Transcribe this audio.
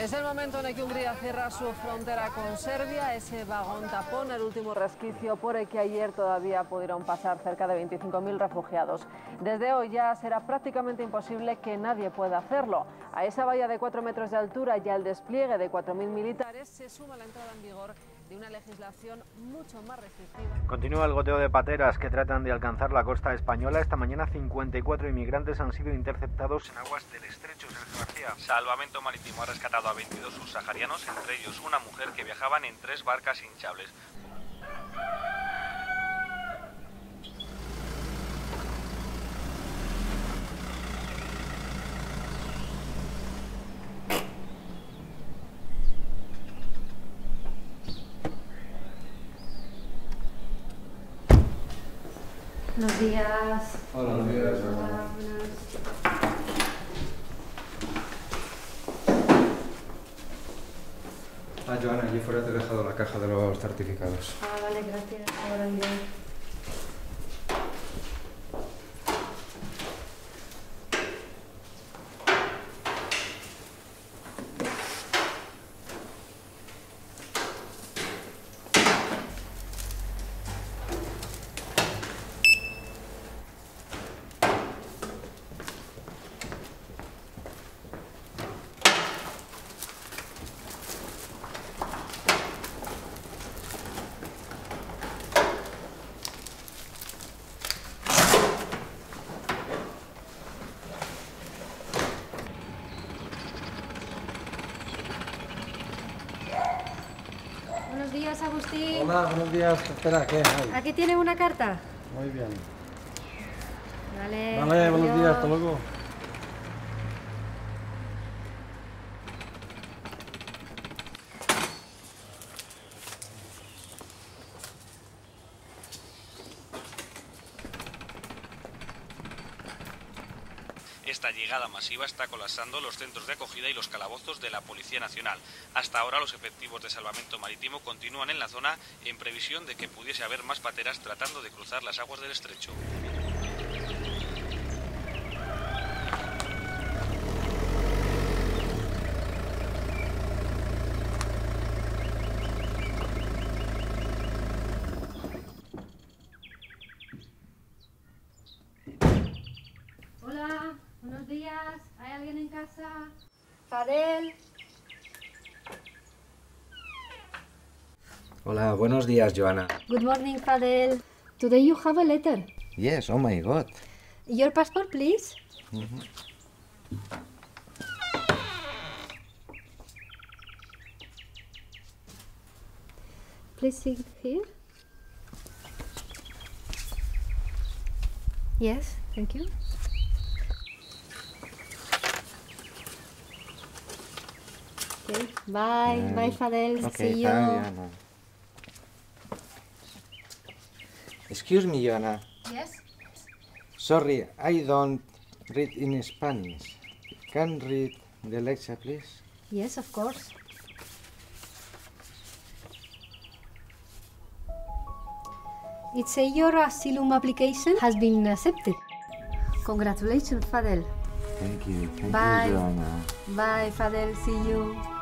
Es el momento en el que Hungría cierra su frontera con Serbia, ese vagón tapón, el último resquicio por el que ayer todavía pudieron pasar cerca de 25.000 refugiados. Desde hoy ya será prácticamente imposible que nadie pueda hacerlo. A esa valla de 4 metros de altura y al despliegue de 4.000 militares se suma la entrada en vigor de una legislación mucho más restrictiva. Continúa el goteo de pateras que tratan de alcanzar la costa española. Esta mañana 54 inmigrantes han sido interceptados en aguas del estrecho Sergio García. Salvamento Marítimo ha rescatado a 22 subsaharianos, entre ellos una mujer que viajaban en tres barcas hinchables. Buenos días. Hola, buenos días. Hola, buenas. Ah, Joana, allí fuera te he dejado la caja de los certificados. Ah, vale, gracias. Ahora Buenos días, Agustín. Hola, buenos días. Espera, ¿qué hay? Aquí tiene una carta. Muy bien. Vale. Vale, buenos días, hasta luego. Esta llegada masiva está colapsando los centros de acogida y los calabozos de la Policía Nacional. Hasta ahora los efectivos de salvamento marítimo continúan en la zona en previsión de que pudiese haber más pateras tratando de cruzar las aguas del estrecho. Hola, buenos días. ¿Hay alguien en casa? Fadel. Hola, buenos días, Joana. Good morning, Fadel. Today you have a letter. Yes, oh my god. Your passport, please. Please sit here. Yes, thank you. Okay, bye, bye, Fadel. Okay, See you. bye, Joana. Excuse me, Joana. Yes. Sorry, I don't read in Spanish. Can read the lecture, please? Yes, of course. It says your asylum application has been accepted. Congratulations, Fadel. Thank you. Thank Bye. you, Joana. Bye, Fadel. See you.